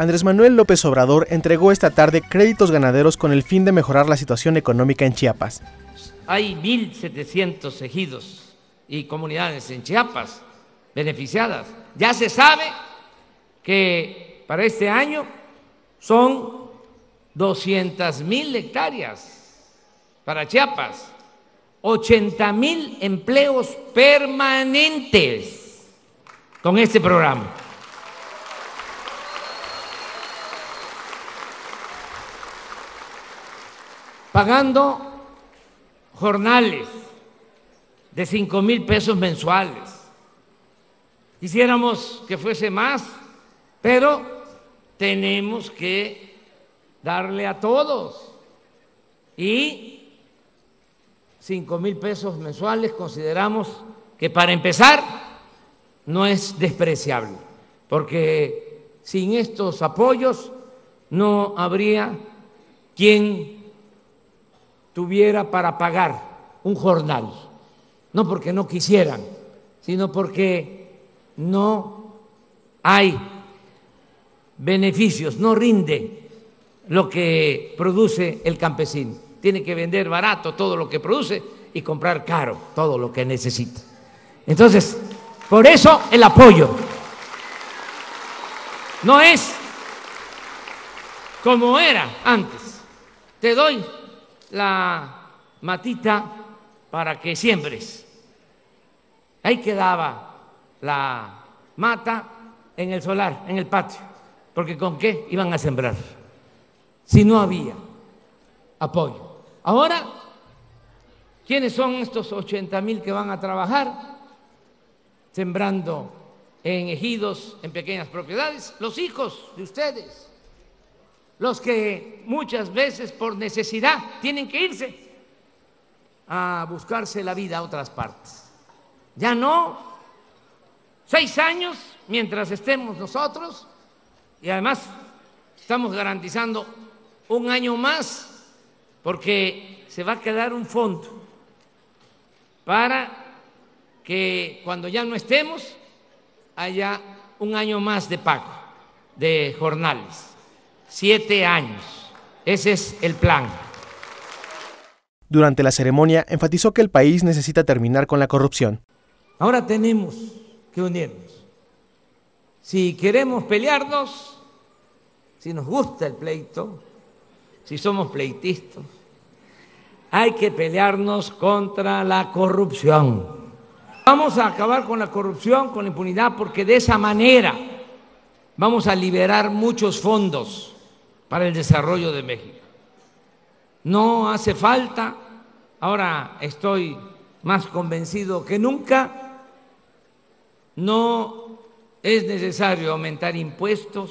Andrés Manuel López Obrador entregó esta tarde créditos ganaderos con el fin de mejorar la situación económica en Chiapas. Hay 1.700 ejidos y comunidades en Chiapas beneficiadas. Ya se sabe que para este año son 200 mil hectáreas para Chiapas, 80 mil empleos permanentes con este programa. Pagando jornales de 5 mil pesos mensuales. Quisiéramos que fuese más, pero tenemos que darle a todos. Y 5 mil pesos mensuales consideramos que para empezar no es despreciable, porque sin estos apoyos no habría quien tuviera para pagar un jornal, no porque no quisieran, sino porque no hay beneficios, no rinde lo que produce el campesino. Tiene que vender barato todo lo que produce y comprar caro todo lo que necesita. Entonces, por eso el apoyo. No es como era antes. Te doy la matita para que siembres. Ahí quedaba la mata en el solar, en el patio, porque con qué iban a sembrar si no había apoyo. Ahora, ¿quiénes son estos 80 mil que van a trabajar sembrando en ejidos, en pequeñas propiedades? Los hijos de ustedes, los que muchas veces por necesidad tienen que irse a buscarse la vida a otras partes. Ya no, seis años mientras estemos nosotros y además estamos garantizando un año más porque se va a quedar un fondo para que cuando ya no estemos haya un año más de pago de jornales, siete años. Ese es el plan. Durante la ceremonia enfatizó que el país necesita terminar con la corrupción. Ahora tenemos que unirnos. Si queremos pelearnos, si nos gusta el pleito, si somos pleitistas, hay que pelearnos contra la corrupción. Vamos a acabar con la corrupción, con la impunidad, porque de esa manera vamos a liberar muchos fondos para el desarrollo de México. No hace falta, ahora estoy más convencido que nunca, no es necesario aumentar impuestos,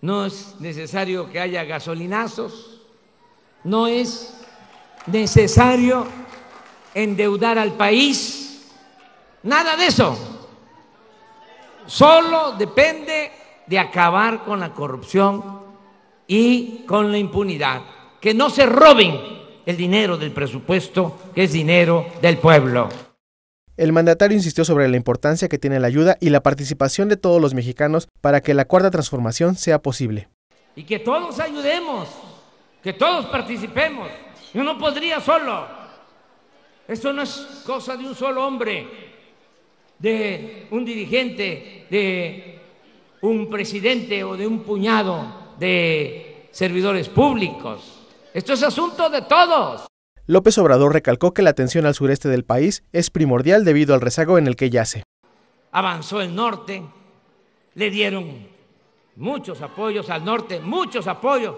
no es necesario que haya gasolinazos, no es necesario endeudar al país, nada de eso. Solo depende de acabar con la corrupción y con la impunidad, que no se roben el dinero del presupuesto, que es dinero del pueblo. El mandatario insistió sobre la importancia que tiene la ayuda y la participación de todos los mexicanos para que la cuarta transformación sea posible. Y que todos ayudemos, que todos participemos. Yo no podría solo. Esto no es cosa de un solo hombre, de un dirigente, de un presidente o de un puñado de servidores públicos. Esto es asunto de todos. López Obrador recalcó que la atención al sureste del país es primordial debido al rezago en el que yace. Avanzó el norte, le dieron muchos apoyos al norte, muchos apoyos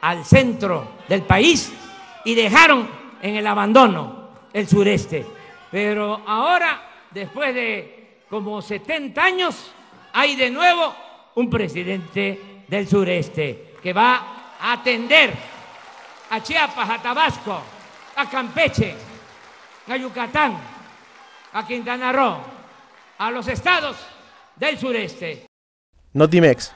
al centro del país y dejaron en el abandono el sureste. Pero ahora, después de como 70 años, hay de nuevo un presidente del sureste que va a atender a Chiapas, a Tabasco, a Campeche, a Yucatán, a Quintana Roo, a los estados del sureste. Notimex.